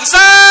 Officer!